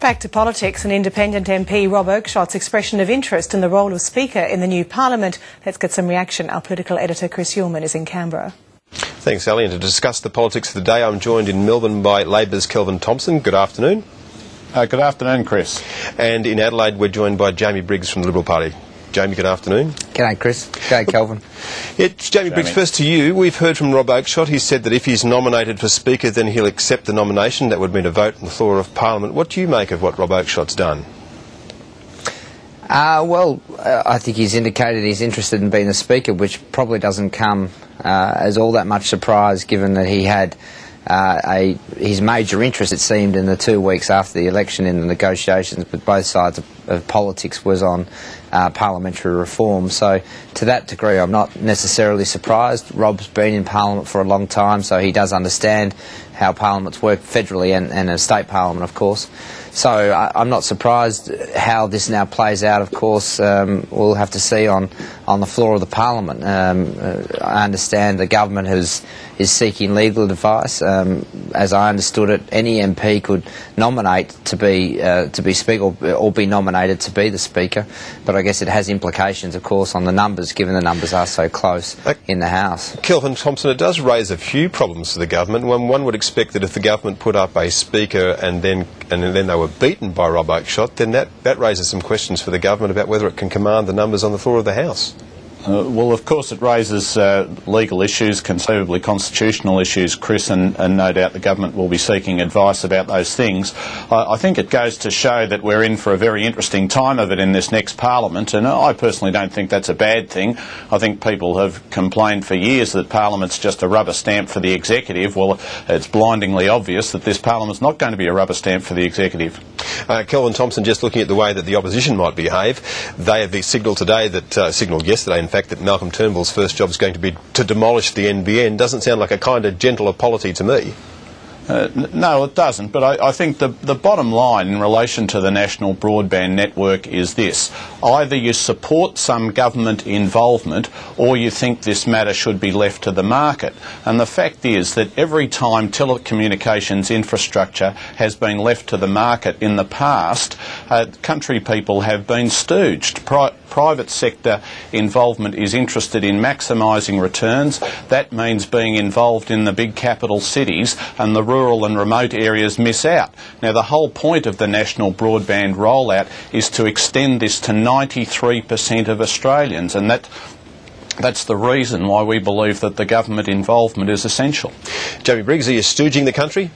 Back to politics. An independent MP, Rob Oakeshott's expression of interest in the role of Speaker in the new Parliament. Let's get some reaction. Our political editor, Chris Uhlmann, is in Canberra. Thanks, Ali. And to discuss the politics of the day, I'm joined in Melbourne by Labor's Kelvin Thomson. Good afternoon. Uh, good afternoon, Chris. And in Adelaide, we're joined by Jamie Briggs from the Liberal Party. Jamie, good afternoon. G'day, Chris. G'day, Kelvin. It's Jamie, Jamie, Briggs, first to you. We've heard from Rob Oakeshott. He said that if he's nominated for Speaker, then he'll accept the nomination. That would mean a vote on the floor of Parliament. What do you make of what Rob Oakeshott's done? Uh, well, uh, I think he's indicated he's interested in being the Speaker, which probably doesn't come uh, as all that much surprise given that he had uh, a, his major interest, it seemed, in the two weeks after the election in the negotiations with both sides of, of politics was on uh, parliamentary reform. So, to that degree, I'm not necessarily surprised. Rob's been in Parliament for a long time, so he does understand how parliaments work federally and, and a state parliament, of course. So I, am not surprised how this now plays out. Of course, um, we'll have to see on, on the floor of the parliament. Um, uh, I understand the government has, is seeking legal advice. Um, as I understood it, any MP could nominate to be uh, to be speaker or, or, be nominated to be the speaker. But I guess it has implications, of course, on the numbers, given the numbers are so close uh, in the House. Kelvin Thomson, it does raise a few problems for the government. One, one would expect that if the government put up a speaker and then and then they were were beaten by Rob Oakeshott, then that, that raises some questions for the government about whether it can command the numbers on the floor of the House. Uh, well, of course, it raises uh, legal issues, conceivably constitutional issues, Chris, and, and, no doubt the government will be seeking advice about those things. I, I, think it goes to show that we're in for a very interesting time of it in this next parliament, and I personally don't think that's a bad thing. I think people have complained for years that parliament's just a rubber stamp for the executive. Well, it's blindingly obvious that this parliament's not going to be a rubber stamp for the executive. Uh, Kelvin Thomson, just looking at the way that the opposition might behave, they have the signalled today that, uh, signalled yesterday, in fact, that Malcolm Turnbull's first job is going to be to demolish the NBN doesn't sound like a kind of gentle apology to me. Uh, no, it doesn't. But I, I, think the, the bottom line in relation to the national broadband network is this. Either you support some government involvement or you think this matter should be left to the market. And the fact is that every time telecommunications infrastructure has been left to the market in the past, uh, country people have been stooged. Pri private sector involvement is interested in maximising returns. That means being involved in the big capital cities and the rural and remote areas miss out. Now, the whole point of the national broadband rollout is to extend this to 93% of Australians, and that that's the reason why we believe that the government involvement is essential. Jamie Briggs, are you stooging the country?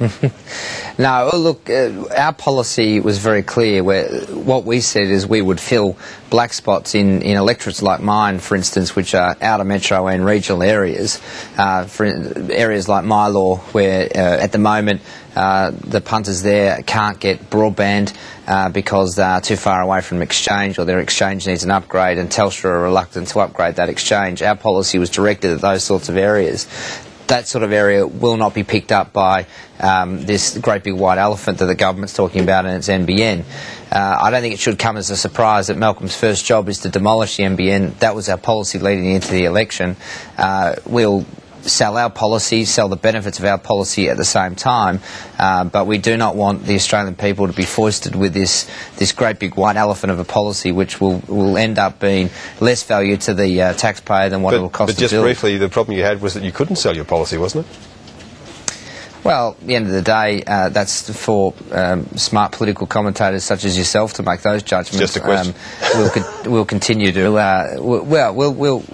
no, look, uh, our policy was very clear. Where what we said is we would fill black spots in, in electorates like mine, for instance, which are outer metro and regional areas. Uh, for areas like Mylor, where uh, at the moment uh, the punters there can't get broadband uh, because they're too far away from exchange or their exchange needs an upgrade, and Telstra are reluctant to upgrade that exchange. Our policy was directed at those sorts of areas that sort of area will not be picked up by um, this great big white elephant that the government's talking about in its NBN. Uh, I don't think it should come as a surprise that Malcolm's first job is to demolish the NBN. That was our policy leading into the election. Uh, we'll sell our policy, sell the benefits of our policy at the same time. Uh, but we do not want the Australian people to be foisted with this this great big white elephant of a policy, which will will end up being less value to the uh, taxpayer than what but, it will cost. But just build. briefly, the problem you had was that you couldn't sell your policy, wasn't it? Well, at the end of the day, uh, that's for um, smart political commentators such as yourself to make those judgments. Just a question. Um, we'll, co- we'll continue to. Uh, well, we'll, we'll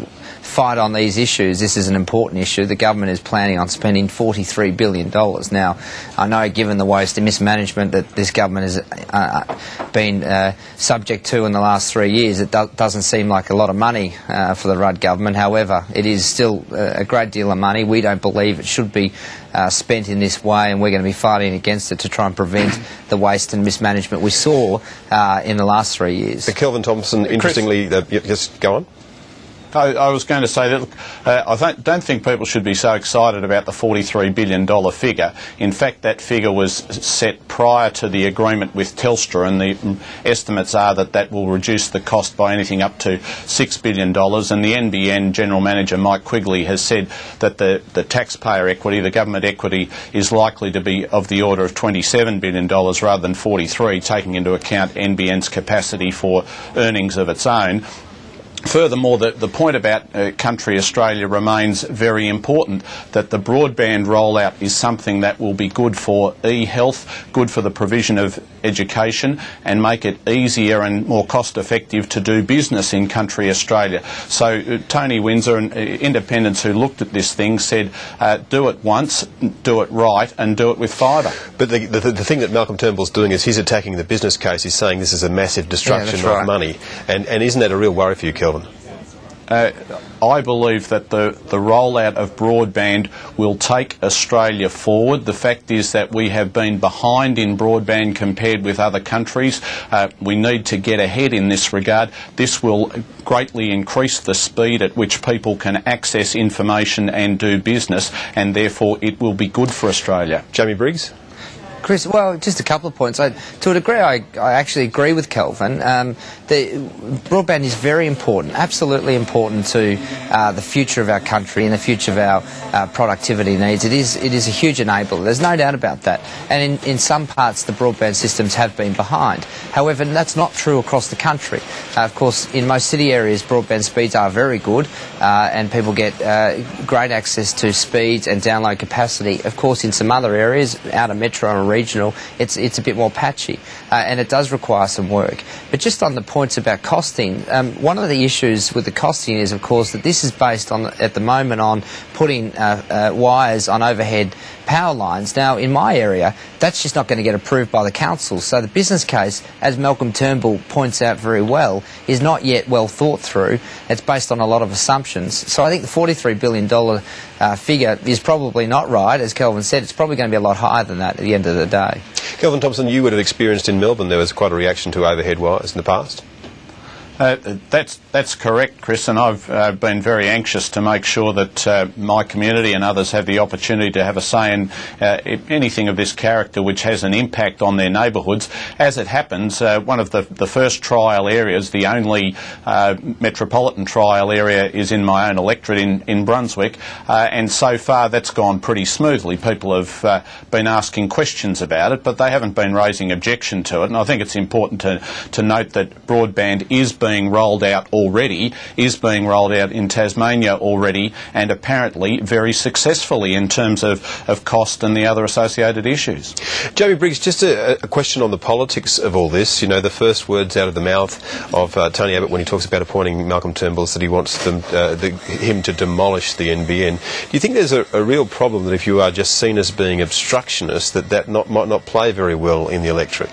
fight on these issues. This is an important issue. The government is planning on spending $43 billion. Now, I know given the waste and mismanagement that this government has uh, been uh, subject to in the last three years, it do doesn't seem like a lot of money uh, for the Rudd government. However, it is still uh, a great deal of money. We don't believe it should be uh, spent in this way, and we're going to be fighting against it to try and prevent the waste and mismanagement we saw uh, in the last three years. Kelvin Thomson, interestingly, just go on. I, I, was going to say that uh, I th don't think people should be so excited about the $43 billion figure. In fact, that figure was set prior to the agreement with Telstra, and the estimates are that that will reduce the cost by anything up to $6 billion. And the NBN General Manager Mike Quigley has said that the, the taxpayer equity, the government equity, is likely to be of the order of $27 billion rather than 43, taking into account NBN's capacity for earnings of its own. Furthermore, the, the point about uh, country Australia remains very important that the broadband rollout is something that will be good for e-health, good for the provision of education and make it easier and more cost effective to do business in country Australia. So uh, Tony Windsor and uh, independents who looked at this thing said uh, do it once, do it right and do it with fibre. But the, the, the, thing that Malcolm Turnbull's doing is he's attacking the business case. He's saying this is a massive destruction yeah, of right. money. And, and isn't that a real worry for you, Kel? Uh, I believe that the, the rollout of broadband will take Australia forward. The fact is that we have been behind in broadband compared with other countries. Uh, we need to get ahead in this regard. This will greatly increase the speed at which people can access information and do business, and therefore it will be good for Australia. Jamie Briggs? Chris, well, just a couple of points. I, to a degree, I, I actually agree with Kelvin. Um, the broadband is very important, absolutely important to uh, the future of our country and the future of our uh, productivity needs. It is, it is a huge enabler. There's no doubt about that. And in, in some parts, the broadband systems have been behind. However, that's not true across the country. Uh, of course, in most city areas, broadband speeds are very good, uh, and people get uh, great access to speeds and download capacity. Of course, in some other areas, out of metro and regional, it's, it's a bit more patchy, uh, and it does require some work. But just on the points about costing, um, one of the issues with the costing is, of course, that this is based on, at the moment, on putting uh, uh, wires on overhead power lines. Now, in my area, that's just not going to get approved by the council. So the business case, as Malcolm Turnbull points out very well, is not yet well thought through. It's based on a lot of assumptions. So I think the $43 billion uh, figure is probably not right. As Kelvin said, it's probably going to be a lot higher than that at the end of the day. Kelvin Thomson, you would have experienced in Melbourne there was quite a reaction to overhead wires in the past. Uh, that's that's correct, Chris, and I've uh, been very anxious to make sure that uh, my community and others have the opportunity to have a say in uh, anything of this character which has an impact on their neighbourhoods. As it happens, uh, one of the, the first trial areas, the only uh, metropolitan trial area, is in my own electorate in, in Brunswick, and so far that's gone pretty smoothly. People have been asking questions about it, but they haven't been raising objection to it, and I think it's important to, to note that broadband is being rolled out already, is being rolled out in Tasmania already, and apparently very successfully in terms of, of cost and the other associated issues. Jamie Briggs, just a, a question on the politics of all this. You know, the first words out of the mouth of uh, Tony Abbott when he talks about appointing Malcolm Turnbull is that he wants them, uh, the, him to demolish the NBN. Do you think there's a, a, real problem that if you are just seen as being obstructionist, that that not, might not play very well in the electorate?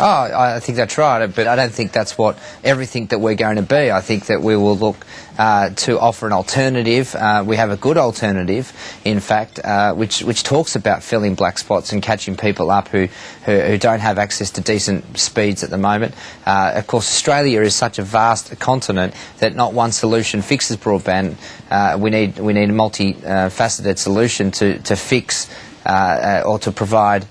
Oh, I think that's right, but I don't think that's what everything that we're going to be. I think that we will look uh, to offer an alternative. Uh, we have a good alternative, in fact, uh, which which talks about filling black spots and catching people up who, who, who don't have access to decent speeds at the moment. Uh, of course, Australia is such a vast continent that not one solution fixes broadband. Uh, we need we need a multi-faceted solution to to fix uh, or to provide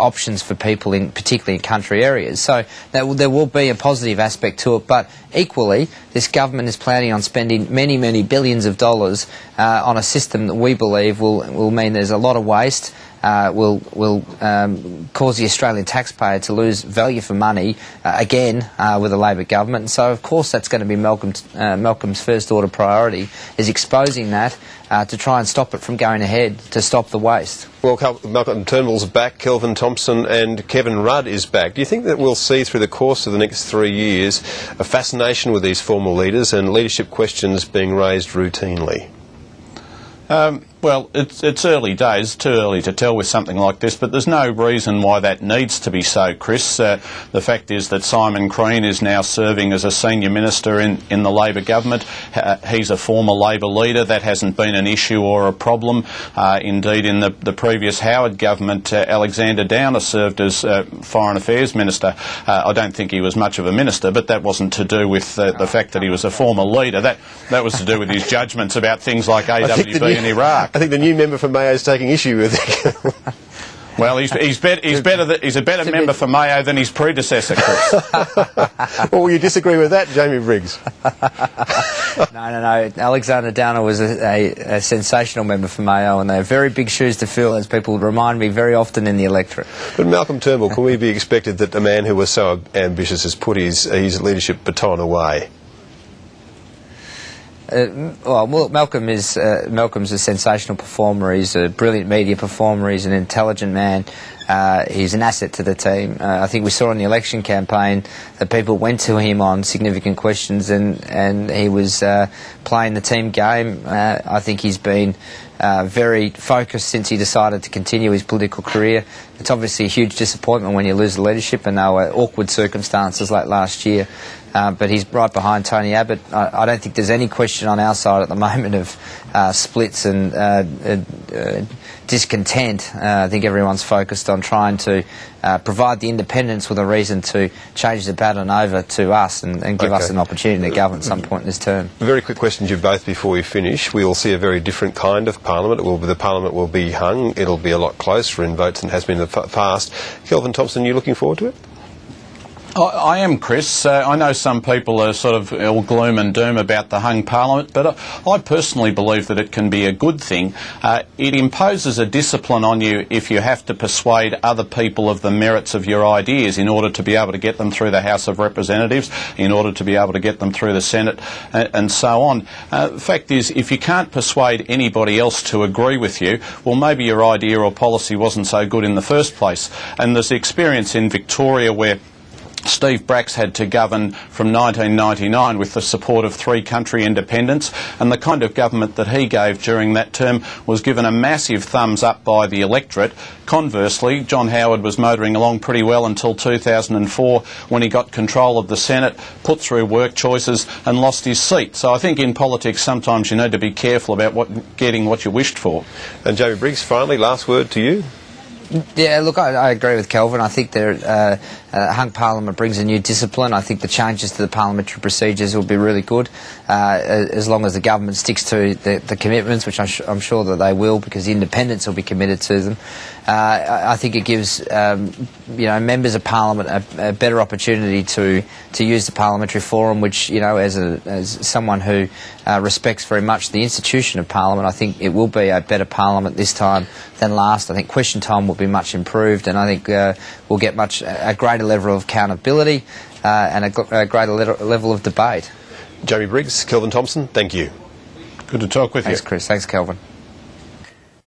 options for people in particularly in country areas. So there will be a positive aspect to it, but equally, this government is planning on spending many, many billions of dollars uh, on a system that we believe will will mean there's a lot of waste. Uh, will will um, cause the Australian taxpayer to lose value for money uh, again uh, with a Labor government. And so, of course, that's going to be Malcolm's, uh, Malcolm's first order priority is exposing that uh, to try and stop it from going ahead to stop the waste. Well, Malcolm Turnbull's back, Kelvin Thomson and Kevin Rudd is back. Do you think that we'll see through the course of the next three years a fascination with these former leaders and leadership questions being raised routinely? Um, Well, it's, it's early days, too early to tell with something like this, but there's no reason why that needs to be so, Chris. Uh, the fact is that Simon Crean is now serving as a senior minister in, in the Labor government. Uh, he's a former Labor leader. That hasn't been an issue or a problem. Uh, indeed, in the, the previous Howard government, uh, Alexander Downer served as uh, Foreign Affairs Minister. Uh, I don't think he was much of a minister, but that wasn't to do with the fact that he was a former leader. That, that was to do with his judgments about things like AWB in Iraq. I think the new member for Mayo is taking issue with it. Well, he's, he's, bet, he's, better th- he's a better member for Mayo than his predecessor, Chris. well, you disagree with that, Jamie Briggs? no, no, no. Alexander Downer was a, a, a, sensational member for Mayo, and they're very big shoes to fill, as people remind me very often in the electorate. But Malcolm Turnbull, can we be expected that a man who was so ambitious has put his, uh, his leadership baton away? Uh, well, Malcolm is uh, Malcolm's a sensational performer. He's a brilliant media performer. He's an intelligent man. Uh, he's an asset to the team. Uh, I think we saw in the election campaign that people went to him on significant questions, and and he was uh, playing the team game. Uh, I think he's been very focused since he decided to continue his political career. It's obviously a huge disappointment when you lose the leadership, and there were awkward circumstances like last year. Uh, but he's right behind Tony Abbott. I, I, don't think there's any question on our side at the moment of uh, splits and uh, uh, uh discontent. I think everyone's focused on trying to provide the independents with a reason to change the pattern over to us and, and give okay. us an opportunity to govern at some point in this term. Very quick question to you both before we finish. We will see a very different kind of parliament. Will, the parliament will be hung. It'll be a lot closer in votes than has been in the past. Kelvin Thomson, you looking forward to it? I, am, Chris. Uh, I know some people are sort of all gloom and doom about the hung parliament, but I, personally believe that it can be a good thing. Uh, it imposes a discipline on you if you have to persuade other people of the merits of your ideas in order to be able to get them through the House of Representatives, in order to be able to get them through the Senate, and, and so on. Uh, the fact is, if you can't persuade anybody else to agree with you, well, maybe your idea or policy wasn't so good in the first place. And there's experience in Victoria where Steve Bracks had to govern from 1999 with the support of three country independents, and the kind of government that he gave during that term was given a massive thumbs up by the electorate. Conversely, John Howard was motoring along pretty well until 2004 when he got control of the Senate, put through work choices, and lost his seat. So I think in politics sometimes you need to be careful about what, getting what you wished for. And Jamie Briggs, finally, last word to you. Yeah, look, I, I, agree with Kelvin. I think uh, uh, hung parliament brings a new discipline. I think the changes to the parliamentary procedures will be really good, uh, as long as the government sticks to the, the commitments, which I'm, sure that they will, because the independents will be committed to them. Uh, I think it gives um, you know members of parliament a, a, better opportunity to to use the parliamentary forum, which you know as a, as someone who uh, respects very much the institution of parliament, I think it will be a better parliament this time than last. I think question time will be much improved, and I think uh, we'll get much a greater level of accountability uh, and a, a greater level of debate. Jamie Briggs, Kelvin Thomson, thank you. Good to talk with Thanks, you. Thanks, Chris. Thanks, Kelvin.